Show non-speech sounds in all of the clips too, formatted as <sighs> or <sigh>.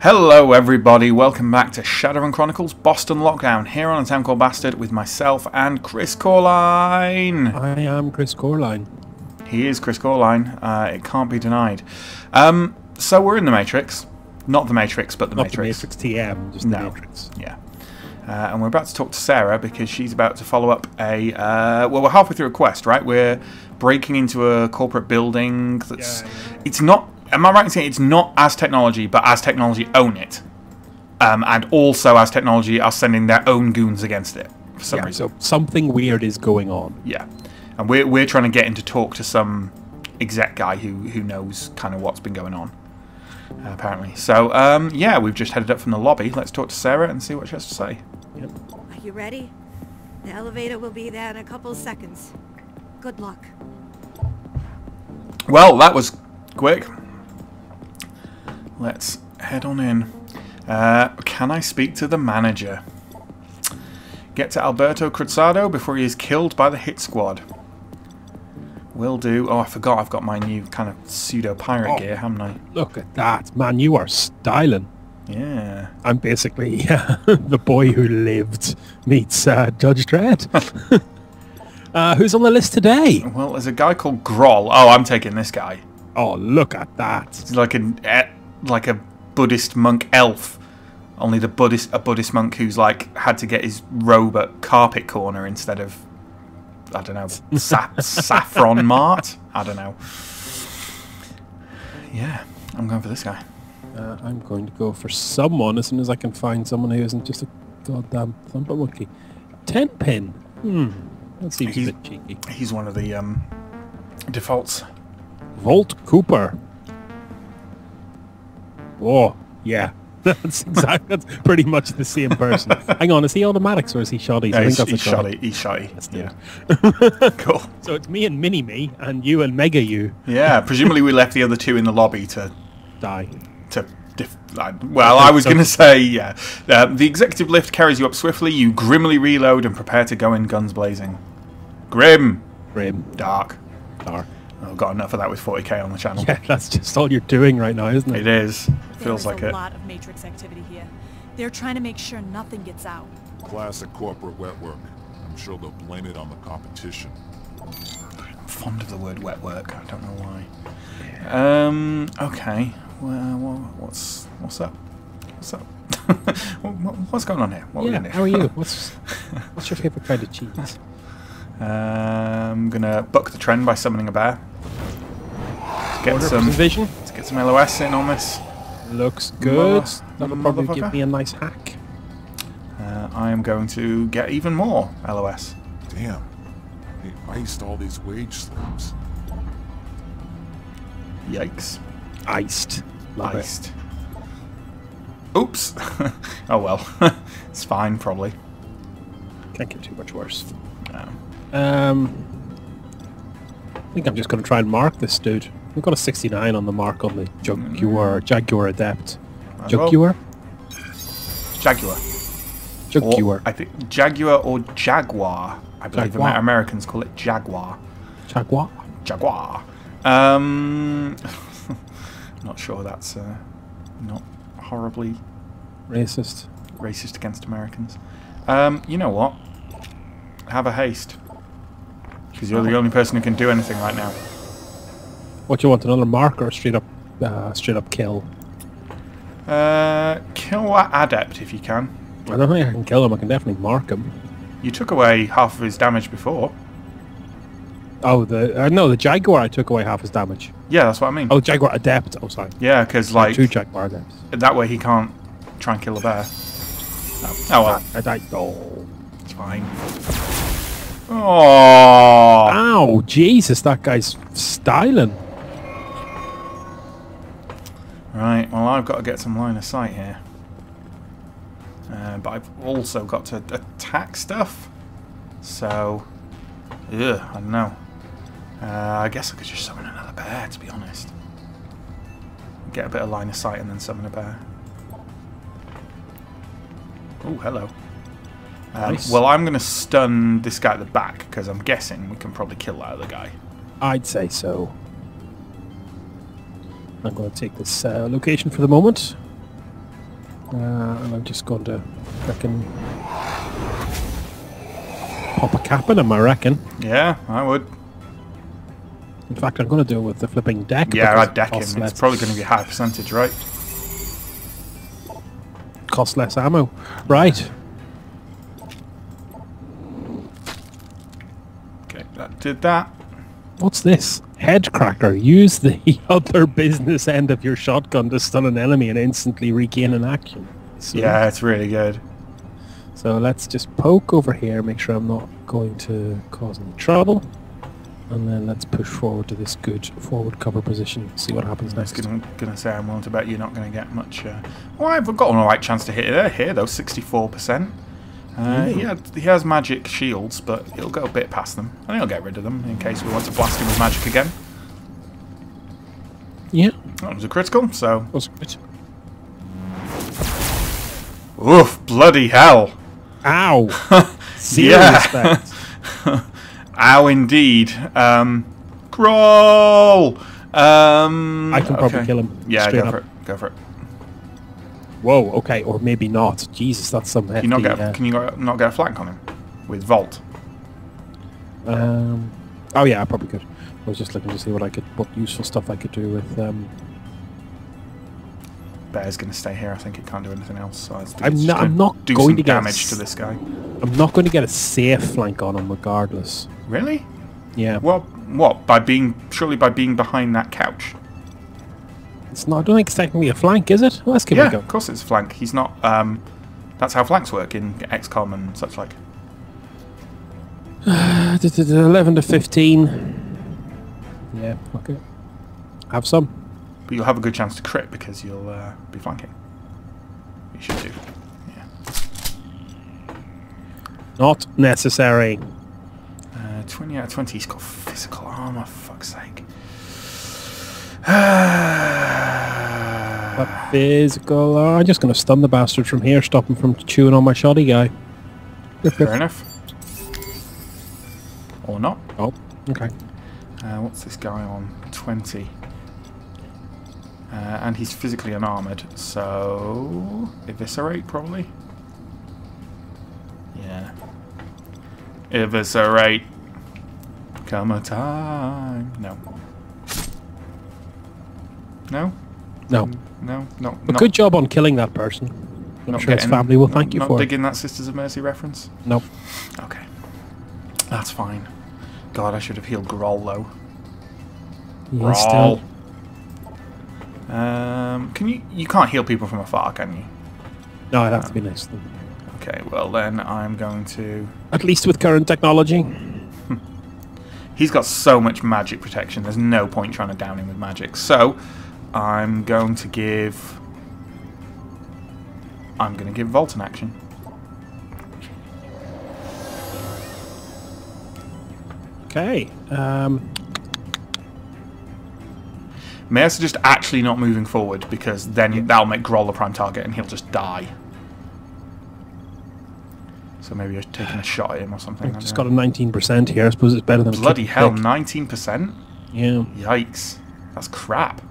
Hello, everybody. Welcome back to Shadowrun Chronicles Boston Lockdown here on a town called Bastard with myself and Chris Coreline. I am Chris Coreline. He is Chris Coreline. Uh, it can't be denied. Um, so we're in the Matrix, not the Matrix, but the Not Matrix. the Matrix TM, just No. Matrix. Yeah. Uh, and we're about to talk to Sarah because she's about to follow up a. Uh, well, we're halfway through a quest, right? We're breaking into a corporate building. That's. Yeah, It's not. Am I right in saying it's not Aztechnology, but Aztechnology own it, um, and also Aztechnology are sending their own goons against it for some Yeah, reason. so something weird is going on. Yeah, and we're we're trying to get in to talk to some exec guy who who knows kind of what's been going on. Uh, apparently, so um, yeah, we've just headed up from the lobby. Let's talk to Sarah and see what she has to say. Yep. Are you ready? The elevator will be there in a couple seconds. Good luck. Well, that was quick. Let's head on in. Uh, can I speak to the manager? Get to Alberto Cruzado before he is killed by the hit squad. Will do. Oh, I forgot I've got my new kind of pseudo pirate Oh. gear, haven't I? Look at that. Man, you are styling. Yeah. I'm basically <laughs> the boy who lived meets uh, Judge Dredd. <laughs> <laughs> uh, who's on the list today? Well, there's a guy called Groll. Oh, I'm taking this guy. Oh, look at that. He's like an eh, like a Buddhist monk elf. Only the Buddhist a Buddhist monk who's like had to get his robe at Carpet Corner instead of I don't know <laughs> sa- Saffron Mart. I don't know. Yeah, I'm going for this guy. Uh, I'm going to go for someone as soon as I can find someone who isn't just a goddamn thumper monkey. Ten pin. Hmm. That seems He's- a bit cheeky. He's one of the um, defaults. Volt Cooper. Oh, yeah. <laughs> That's exactly. That's pretty much the same person. <laughs> Hang on, is he automatics or is he? Yeah, I think he's, that's he's shoddy. He's shoddy. That's Yeah. <laughs> cool. So it's me and Mini Me, and you and Mega You Yeah. Presumably we left the other two in the lobby to die. to well, I was going to say, yeah. Uh, the executive lift carries you up swiftly. You grimly reload and prepare to go in guns blazing. Grim, Grim. dark. Dark. I've got enough of that with 40k on the channel. Yeah, that's just all you're doing right now, isn't it? It is. Feels There's like a it. lot of Matrix activity here. They're trying to make sure nothing gets out. Classic corporate wet work. I'm sure they'll blame it on the competition. I'm fond of the word wet work. I don't know why. Um. Okay. Well, what's what's up? What's up? <laughs> What- what- what's going on here? What Yeah, gonna how are you? <laughs> What's what's your favourite kind of cheese? Uh, I'm gonna buck the trend by summoning a bear. Get Order some. vision. Let's get some LOS in on this. Looks good. Mother- That'll probably give me a nice hack. Uh, I am going to get even more LOS. Damn. They iced all these wage slips. Yikes. Iced. Love Iced. Oops. <laughs> oh well. <laughs> it's fine, probably. Can't get too much worse. Um, Um, I think I'm just going to try and mark this dude. We've got a 69 on the mark on the Jaguar, Jaguar Adept. Might as well. Jaguar? Jaguar. Jaguar. Or, I think Jaguar or Jaguar. I believe Jaguar. Amer- Americans call it Jaguar. Jaguar. Jaguar. Um, <laughs> not sure that's uh, not horribly Racist. racist against Americans. Um, you know what? Have a haste. Because you're the only person who can do anything right now. What do you want? Another mark or a straight up, uh, straight up kill? Uh, kill that adept if you can. I don't think I can kill him. I can definitely mark him. You took away half of his damage before. Oh, the uh, no, the Jaguar. I took away half his damage. Yeah, that's what I mean. Oh, Jaguar Adept. Oh, sorry. Yeah, because like two Jaguar Adepts. that way he can't try and kill a bear. Oh, oh well, I died. Oh. it's fine. Oh, Ow! Jesus, that guy's styling. Right. Well, I've got to get some line of sight here. Uh, but I've also got to attack stuff. So, yeah, I don't know. Uh, I guess I could just summon another bear, to be honest. Get a bit of line of sight and then summon a bear. Oh, hello. Um, Nice. Well, I'm going to stun this guy at the back because I'm guessing we can probably kill that other guy. I'd say so. I'm going to take this uh, location for the moment. Uh, and I'm just going to reckon pop a cap in him, I reckon. Yeah, I would. In fact, I'm going to do it with the flipping deck. Yeah, I'd deck it him. Less, It's probably going to be a high percentage, right? costs less ammo. Right. Okay, that did that. What's this? Headcracker. Use the <laughs> other business end of your shotgun to stun an enemy and instantly regain an action. Sweet. Yeah, it's really good. So let's just poke over here, make sure I'm not going to cause any trouble. And then let's push forward to this good forward cover position, see what happens next. I was next. going to say I'm willing to bet you're not going to get much. Uh, well, I've got an alright chance to hit it there, here, though, 64%. Uh, he, had, he has magic shields, but he'll go a bit past them. And he'll get rid of them in case we want to blast him with magic again. Yeah, That was a critical, so... that was good. Oof, bloody hell. Ow! <laughs> Yeah. respect. <laughs> Ow, indeed. Um, crawl! Um, I can probably okay. kill him. Yeah, go up. for it. Go for it. Whoa, okay, or maybe not. Jesus, that's some Can you not get, uh, can you not not get a flank on him? With Volt. Um, oh yeah, I probably could. I was just looking to see what I could, what useful stuff I could do with. Um, Bear's going to stay here. I think it can't do anything else. So I'm not- I'm not do going some to get damage to this guy. I'm not going to get a safe flank on him, regardless. Really? Yeah, Well, What? By being surely by being behind that couch? It's not. I don't think it's technically a flank, is it? Well, let's give yeah, it a of course it's a flank. He's not. Um, that's how flanks work in XCOM and such like. <sighs> go. Eleven to fifteen. Yeah, okay. Have some. But you'll have a good chance to crit because you'll uh, be flanking. You should do. Yeah. Not necessary. Uh, 20 out of 20. He's got physical armor. Fuck's sake. <sighs> <sighs> But physical. Oh, I'm just going to stun the bastard from here, stop him from chewing on my shoddy guy. Fair enough. Or not. Oh, okay. Uh, what's this guy on? 20. Uh, and he's physically unarmored, so... Eviscerate, probably? Yeah. Eviscerate. Come a time. No. No? No. No? No. But not- good job on killing that person. I'm not sure his family will not- thank you not for it. digging that Sisters of Mercy reference? No. Okay. That's fine. God, I should have healed Groll, though. Growl. still. Um, can you? You can't heal people from afar, can you? No, I'd have to be nice to them. Okay, well then I'm going to. At least with current technology. He's got so much magic protection. There's no point trying to down him with magic. So I'm going to give. I'm going to give Volt an action. Okay. Um, May I suggest actually not moving forward because then that'll make Groll the prime target and he'll just die. So maybe you're taking a shot at him or something. I've just got a 19% here. I suppose it's better than bloody hell, nineteen percent. Yeah. Yikes, that's crap.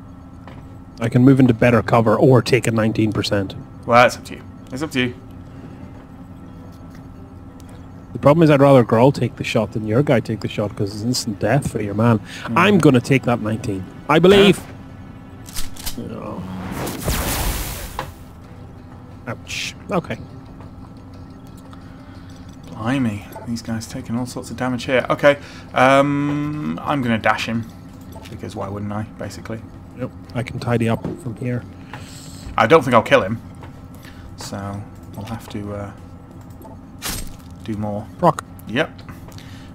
I can move into better cover or take a 19%. Well, it's up to you. It's up to you. The problem is I'd rather Groll take the shot than your guy take the shot because it's instant death for your man. I'm going to take that 19. I believe. Oh. Ouch. Okay. Blimey, these guys taking all sorts of damage here. Okay, um, I'm going to dash him because why wouldn't I? Basically, Yep. I can tidy up from here. I don't think I'll kill him, so we'll have to uh, do more. Proc. Yep,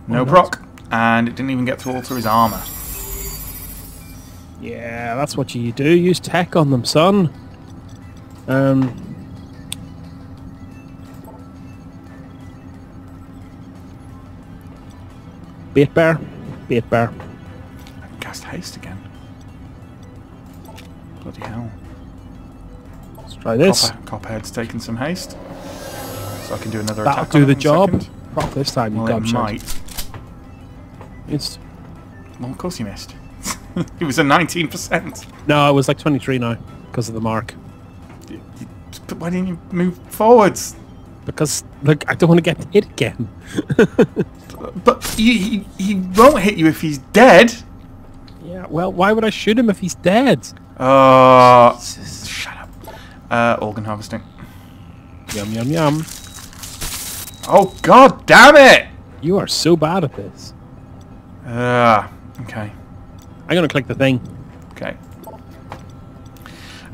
no not? proc, and it didn't even get to alter his armor. Yeah, that's what you do. Use tech on them, son. Um. Bait bear. Bait bear. I cast haste again. Bloody hell! Let's try this. Copper, Copperhead's taking some haste, so I can do another That'll attack. do on him the job. second. Proc this time, you Well, it might. It's Well, of course you missed. <laughs> it was a 19%. no, it was like 23 now because of the mark. It's but why didn't you move forwards? Because look, I don't want to get hit again. <laughs> But he, he, he won't hit you if he's dead. Yeah. Well, why would I shoot him if he's dead? Uh, shut up. Uh, organ harvesting. Yum yum yum. Oh, god damn it! You are so bad at this. Ah, okay. I'm gonna click the thing. Okay.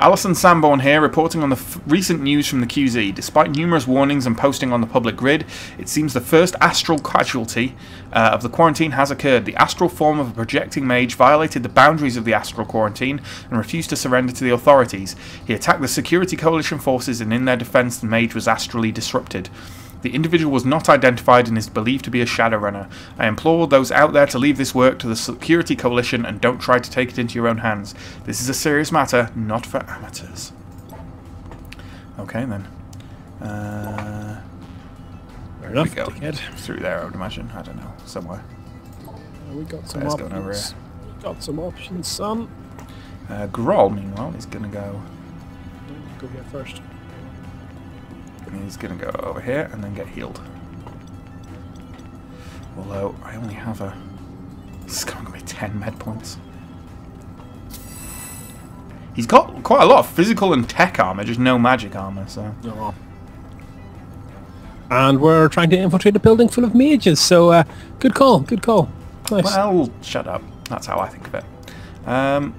Alison Sanborn here, reporting on the recent news from the QZ. Despite numerous warnings and posting on the public grid, it seems the first astral casualty uh, of the quarantine has occurred. The astral form of a projecting mage violated the boundaries of the astral quarantine and refused to surrender to the authorities. He attacked the security coalition forces, and in their defense, the mage was astrally disrupted. The individual was not identified and is believed to be a Shadowrunner. I implore those out there to leave this work to the Security Coalition and don't try to take it into your own hands. This is a serious matter, not for amateurs. Okay then. Uh, Fair we go. dickhead. Through there, I would imagine. I don't know. Somewhere. We got some Bear's options. going over here. We got some options, son. Uh, Groll, meanwhile, is going to go. Go get first. He's going to go over here and then get healed. Although, I only have a... This is going to be 10 med points. He's got quite a lot of physical and tech armor, just no magic armor, so... Oh. And we're trying to infiltrate a building full of mages, so uh, good call, good call. Nice. Well, shut up. That's how I think of it. Um,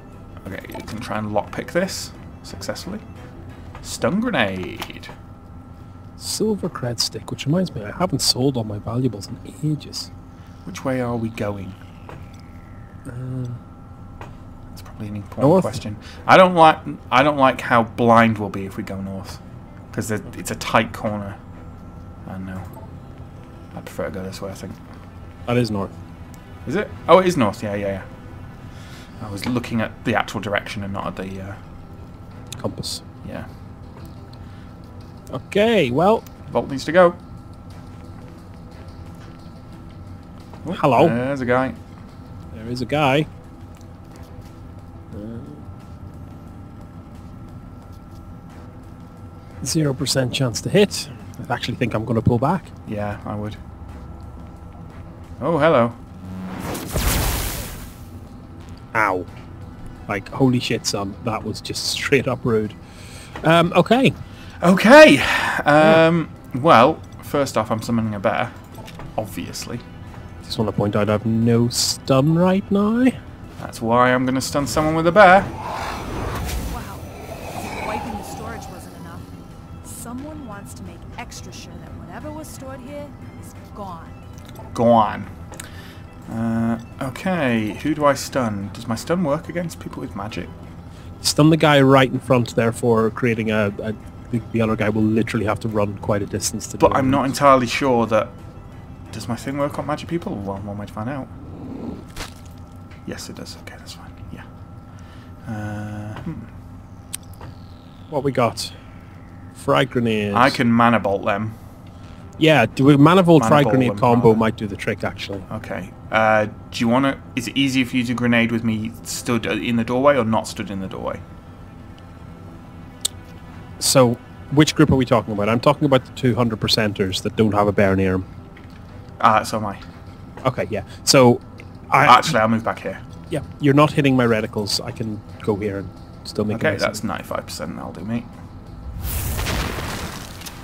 okay, you can try and lockpick this successfully. Stun grenade. Silver cred stick, which reminds me, I haven't sold all my valuables in ages. Which way are we going? Uh, That's probably an important North. question. I don't like I don't like how blind we'll be if we go north, because it's a tight corner. I know. I prefer to go this way. I think. that is north. Is it? Oh, it is north. Yeah, yeah, yeah. I was looking at the actual direction and not at the. Uh, Compass. yeah. Okay, well, Volt needs to go. Oh, Hello. There's a guy. there is a guy. Zero percent chance to hit. I actually think I'm going to pull back. Yeah, I would. Oh, hello. Ow! Like holy shit, son, that was just <laughs> straight up rude. Um, okay, Okay. Um. Well, first off, I'm summoning a bear. Obviously. just want to point out I have no stun right now. That's why I'm going to stun someone with a bear. Wow. Wiping the storage wasn't enough. Someone wants to make extra sure that whatever was stored here is gone. Go on. Uh, okay, who do I stun? Does my stun work against people with magic? Stun the guy right in front, therefore creating a, a the, the other guy will literally have to run quite a distance to. But I'm not entirely sure that... Does my thing work on magic people? Well, one way to find out. Yes, it does. Okay, that's fine. Yeah. Uh, hmm. What we got? Frag grenades. I can mana bolt them. Yeah, do a mana bolt Mana frag grenade combo rather. might do the trick actually. Okay. Uh, do you want to... Is it easier for you to grenade with me stood in the doorway or not stood in the doorway? So, which group are we talking about? I'm talking about the 200 percenters that don't have a bear near them. Ah, so am I. Okay, yeah. So, I Actually, I'll move back here. yeah, you're not hitting my reticles. I can go here and still make. a Okay, that's 95%. That'll do me.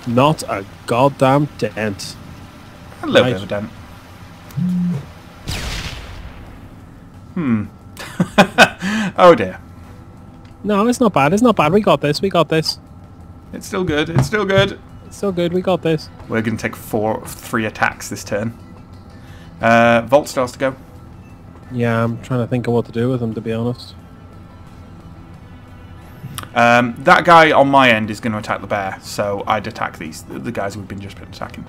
not a goddamn dent. A little Right. bit of a dent. Hmm. <laughs> oh dear. No, it's not bad. It's not bad. We got this. We got this. It's still good. It's still good. It's still good. We got this. We're going to take four, three attacks this turn. Uh, Volt starts to go. Yeah, I'm trying to think of what to do with them. To be honest. Um, that guy on my end is going to attack the bear, so I'd attack these, the the guys we've been just been attacking.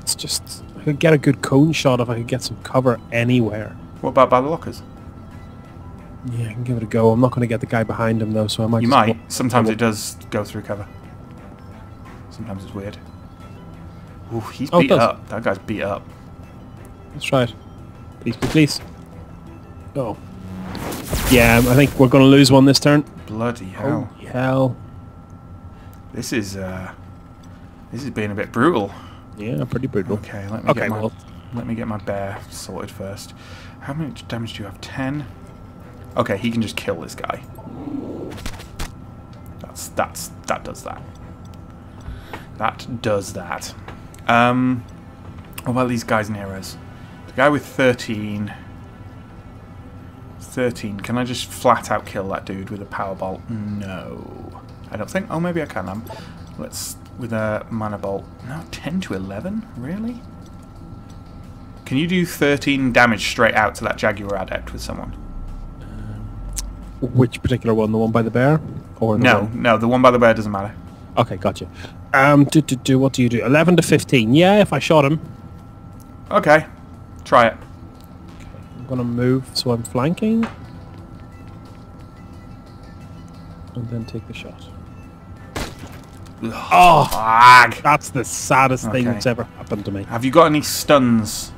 It's just I could get a good cone shot if I could get some cover anywhere. What about by the lockers? Yeah, I can give it a go. I'm not going to get the guy behind him though, so I might. You might. Sometimes it does go through cover. Sometimes it's weird. Ooh, he's Oh, beat up. That guy's beat up. Let's try it. Please, please, please. Oh. Yeah, I think we're going to lose one this turn. Bloody hell. Holy hell. This is uh, this is being a bit brutal. Yeah, pretty brutal. Okay, let me Okay, get my well- let me get my bear sorted first. How much damage do you have? Ten. Okay, he can just kill this guy. That's that's that does that. That does that. Um, what about these guys near us? The guy with thirteen. 13. Can I just flat out kill that dude with a power bolt? No. I don't think. Oh, maybe I can. Um, let's with a mana bolt. No, 10 to 11? Really? Can you do 13 damage straight out to that Jaguar Adept with someone? Which particular one? The one by the bear? Or the No, one- no, the one by the bear doesn't matter. Okay, gotcha. Um, do, do, do, what do you do? 11 to 15. Yeah, if I shot him. Okay, try it. I'm going to move so I'm flanking. And then take the shot. Oh. That's the saddest thing Okay. that's ever happened to me. Have you got any stuns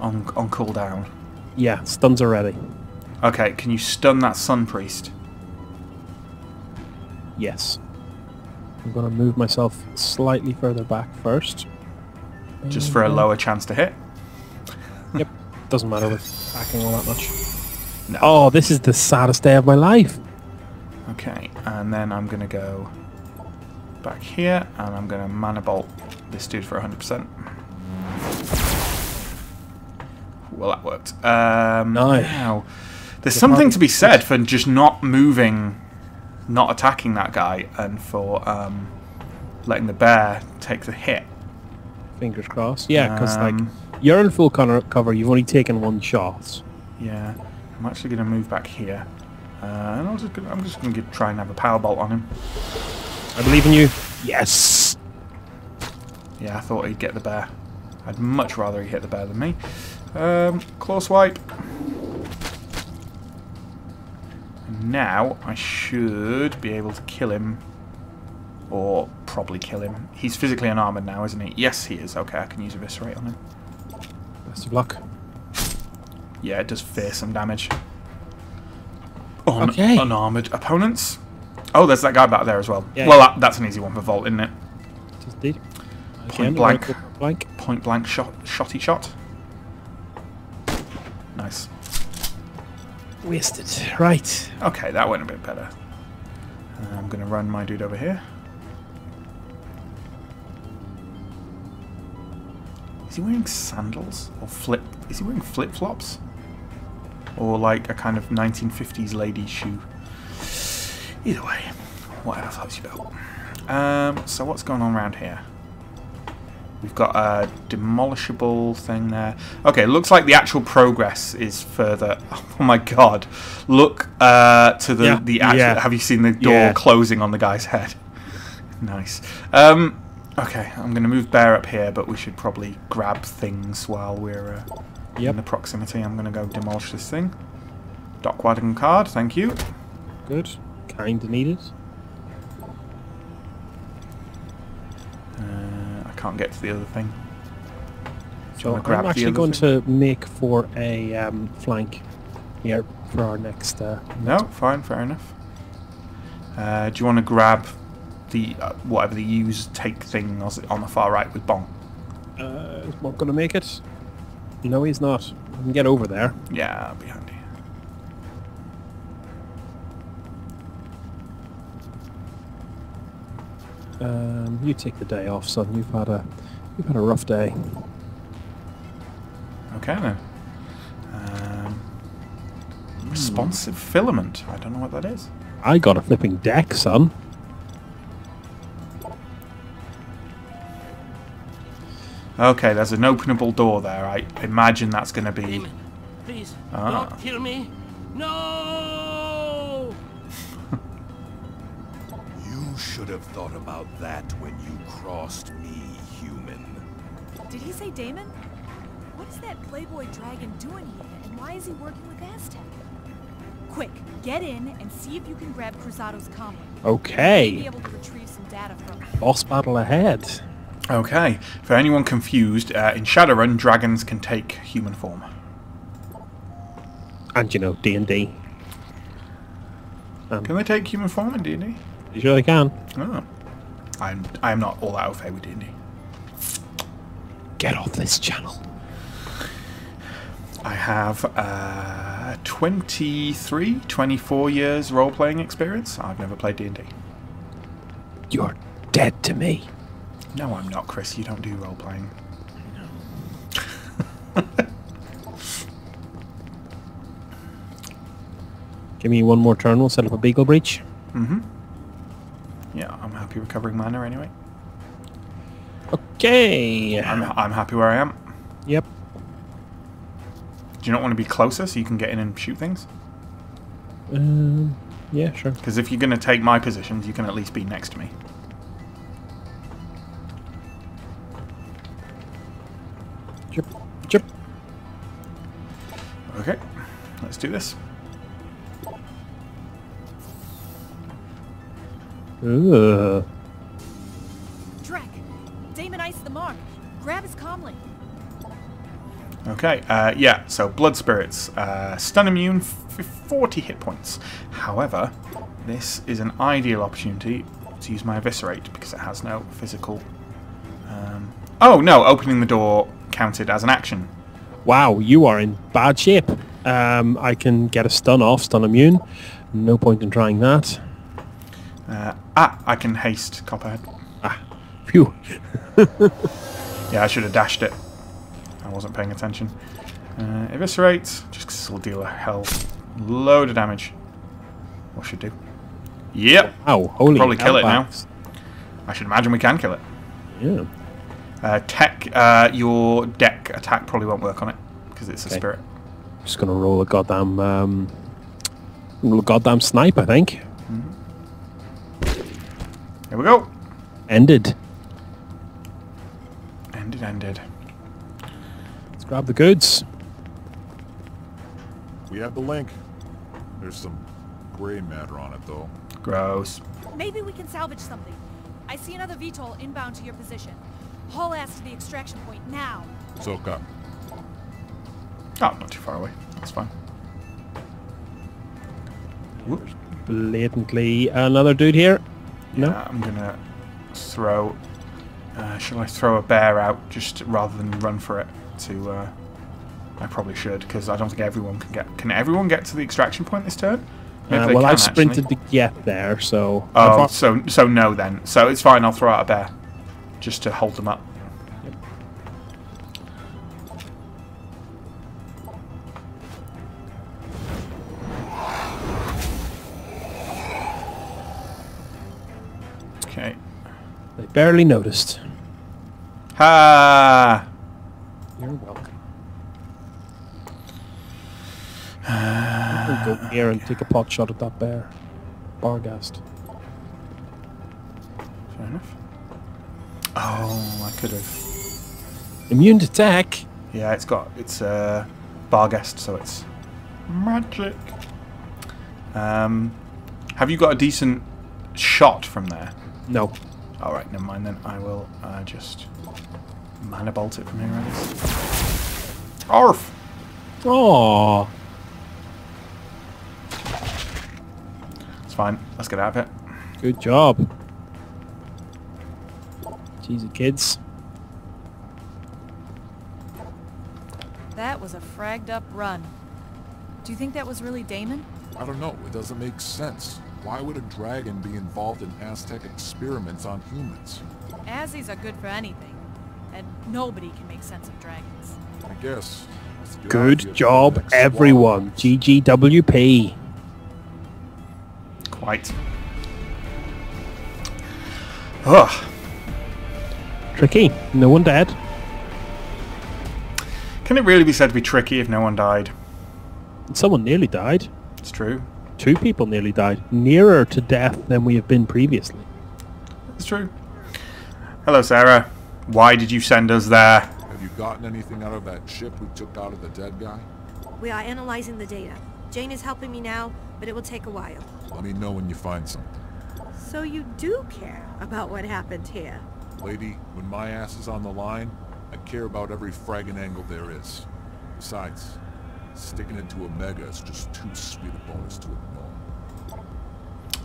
on on cooldown? Yeah, stuns are ready. Okay, can you stun that Sun Priest? Yes. I'm going to move myself slightly further back first. Just for a Mhm. lower chance to hit? Yep. Doesn't matter with backing all that much. No. Oh, this is the saddest day of my life. Okay, and then I'm going to go back here, and I'm going to mana bolt this dude for 100%. Well, that worked. Um, Nice. Now, there's something to be said for just not moving, not attacking that guy, and for um, letting the bear take the hit. Fingers crossed. Yeah, because like Um, you're in full cover, cover. You've only taken one shot. Yeah, I'm actually going to move back here. Uh, and I'm just gonna, I'm just going to try and have a power bolt on him. I believe in you. Yes. Yeah, I thought he'd get the bear. I'd much rather he hit the bear than me. Um, claw swipe. And now I should be able to kill him. Or probably kill him. He's physically unarmored now, isn't he? Yes, he is. Okay, I can use Eviscerate on him. Best of luck. Yeah, it does fearsome damage. On Okay. unarmored opponents. Oh, there's that guy back there as well. Yeah, well, yeah. That, that's an easy one for Volt, isn't it? Just. Point blank. Blank. Point blank shot, shotty shot. Wasted. Right. Okay, that went a bit better. Uh, I'm going to run my dude over here. Is he wearing sandals or flip? Is he wearing flip flops? Or like a kind of 1950s lady shoe? Either way, whatever floats your boat. Um, so what's going on around here? We've got a demolishable thing there. Okay, looks like the actual progress is further. <laughs> Oh my god! Look uh, to the Yeah, the actual. yeah. Have you seen the door Yeah. closing on the guy's head? <laughs> nice. Um, okay, I'm going to move Bear up here, but we should probably grab things while we're uh, in the proximity. I'm going to go demolish this thing. DocWagon card, thank you. Good. Kinda needed. Uh, I can't get to the other thing. So I'm actually going thing? to make for a um, flank here for our next. Uh, No, fine, fair enough. Uh, do you want to grab the uh, whatever the use take thing on the far right with Bong? Uh, is Mark going to make it? No, he's not. We can get over there. Yeah, that'd be Um, you take the day off, son. You've had a you've had a rough day. Okay then. Um, responsive filament. I don't know what that is. I got a flipping deck, son. Okay, there's an openable door there. I imagine that's going to be. Please, Ah. don't kill me. No! You should have thought about that when you crossed me, human. Did he say Damon? What is that Playboy dragon doing here, and why is he working with Aztec? Quick, get in and see if you can grab Cruzado's comlink. Be Okay. able to retrieve some data from. Boss battle ahead. Okay, for anyone confused, uh, in Shadowrun, dragons can take human form. And you know D and D. Um, Can they take human form in D&D? You sure they can? Oh. I'm I'm not all that au fait with D&D. Get off this channel. I have uh, 23, 24 years role-playing experience. I've never played D&D. You're dead to me. No, I'm not, Chris. You don't do role-playing. Give me one more turn. We'll set up a beagle breach. Mm-hmm. Happy recovering mana anyway. Okay. I'm, I'm happy where I am. Yep. Do you not want to be closer so you can get in and shoot things? Um, yeah, sure. Because if you're going to take my positions, you can at least be next to me. Chip, chip. Okay, let's do this. Ugh. Drek, Damon iced the mark. Grab his comlink. Okay, uh, yeah, so Blood Spirits, uh, stun immune, f- 40 hit points. However, this is an ideal opportunity to use my Eviscerate because it has no physical. Um, oh, no, opening the door counted as an action. Wow, you are in bad shape. Um, I can get a stun off, stun immune. No point in trying that. Uh, ah, I can haste Copperhead. Ah, phew. <laughs> Yeah, I should have dashed it. I wasn't paying attention. Uh, eviscerate, just 'cause it'll deal a hell load of damage. What should do? Yep, Ow, holy Probably kill it now. I should imagine we can kill it. Yeah. Uh, tech, uh, your deck attack probably won't work on it because it's a Okay. spirit. Just gonna roll a goddamn um, roll a goddamn snipe, I think. Here we go. Ended. Ended, ended. Let's grab the goods. We have the link. There's some gray matter on it, though. Gross. Maybe we can salvage something. I see another VTOL inbound to your position. Haul ass to the extraction point now. Soka, Oh, not too far away. That's fine. Whoops. Blatantly another dude here. No. Yeah, I'm gonna throw. Uh, shall I throw a bear out just rather than run for it? To uh, I probably should because I don't think everyone can get. Can everyone get to the extraction point this turn? Uh, well, can, I've sprinted actually. to get there, so. Oh, so so no then. So it's fine. I'll throw out a bear, just to hold them up. Barely noticed. Ha! You're welcome. I'll go <sighs> here and take a pot shot at that bear. Barghest. Fair enough. Oh, I could have. Immune to attack. Yeah, it's got it's uh, Barghest, so it's magic. Um, have you got a decent shot from there? No. All right, never mind then. I will uh, just mana bolt it from here. I guess. Arf! Oh. It's fine. Let's get out of it. Good job. Jeez, kids. That was a fragged up run. Do you think that was really Damon? I don't know. It doesn't make sense. Why would a dragon be involved in Aztec experiments on humans? Azzies are good for anything. And nobody can make sense of dragons. I guess. it's Good job, everyone. GGWP. Quite. Ugh. Tricky. No one dead. Can it really be said to be tricky if no one died? Someone nearly died. It's true. Two people nearly died. Nearer to death than we have been previously. It's true. Hello, Sarah. Why did you send us there? Have you gotten anything out of that ship we took out of the dead guy? We are analyzing the data. Jane is helping me now, but it will take a while. Let me know when you find something. So you do care about what happened here. Lady, when my ass is on the line, I care about every fragging angle there is. Besides, sticking it to Omega is just too sweet a bonus to ignore.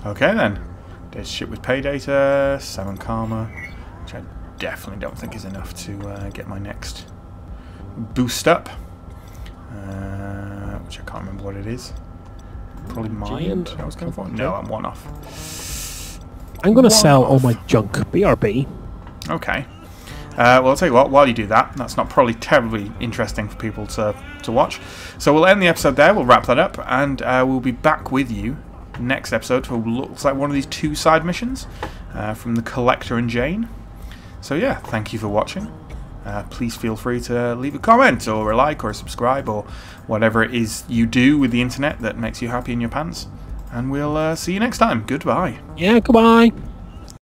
Okay then. There's shit with pay data, 7 karma, which I definitely don't think is enough to uh, get my next boost up. Uh, which I can't remember what it is. Probably mind I was going for? No, I'm one off. I'm going to One sell all my junk. BRB. Okay. Uh, well, I'll tell you what, while you do that, that's not probably terribly interesting for people to, to watch. So we'll end the episode there, we'll wrap that up, and uh, we'll be back with you next episode for looks like one of these two side missions uh, from the Collector and Jane. So yeah, thank you for watching. Uh, please feel free to leave a comment or a like or a subscribe or whatever it is you do with the internet that makes you happy in your pants. And we'll uh, see you next time. Goodbye. Yeah, goodbye.